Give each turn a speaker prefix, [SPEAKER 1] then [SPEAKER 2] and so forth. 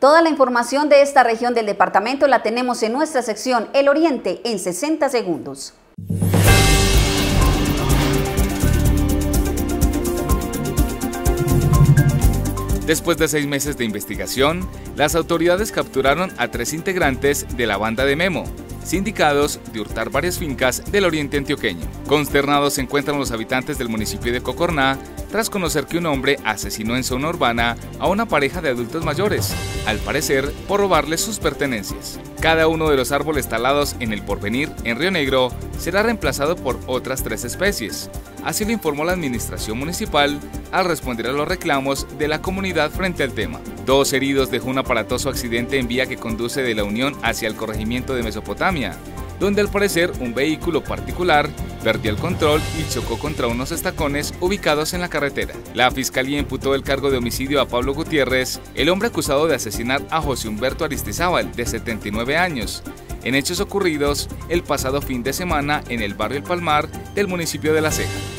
[SPEAKER 1] Toda la información de esta región del departamento la tenemos en nuestra sección El Oriente en 60 segundos.
[SPEAKER 2] Después de seis meses de investigación, las autoridades capturaron a tres integrantes de la banda de Memo, sindicados de hurtar varias fincas del oriente antioqueño. Consternados se encuentran los habitantes del municipio de Cocorná tras conocer que un hombre asesinó en zona urbana a una pareja de adultos mayores, al parecer por robarles sus pertenencias. Cada uno de los árboles talados en el porvenir en Río Negro será reemplazado por otras tres especies. Así lo informó la administración municipal al responder a los reclamos de la comunidad frente al tema. Dos heridos dejó un aparatoso accidente en vía que conduce de la Unión hacia el corregimiento de Mesopotamia, donde al parecer un vehículo particular perdió el control y chocó contra unos estacones ubicados en la carretera. La fiscalía imputó el cargo de homicidio a Pablo Gutiérrez, el hombre acusado de asesinar a José Humberto Aristizábal, de 79 años, en hechos ocurridos el pasado fin de semana en el barrio El Palmar del municipio de La Ceja.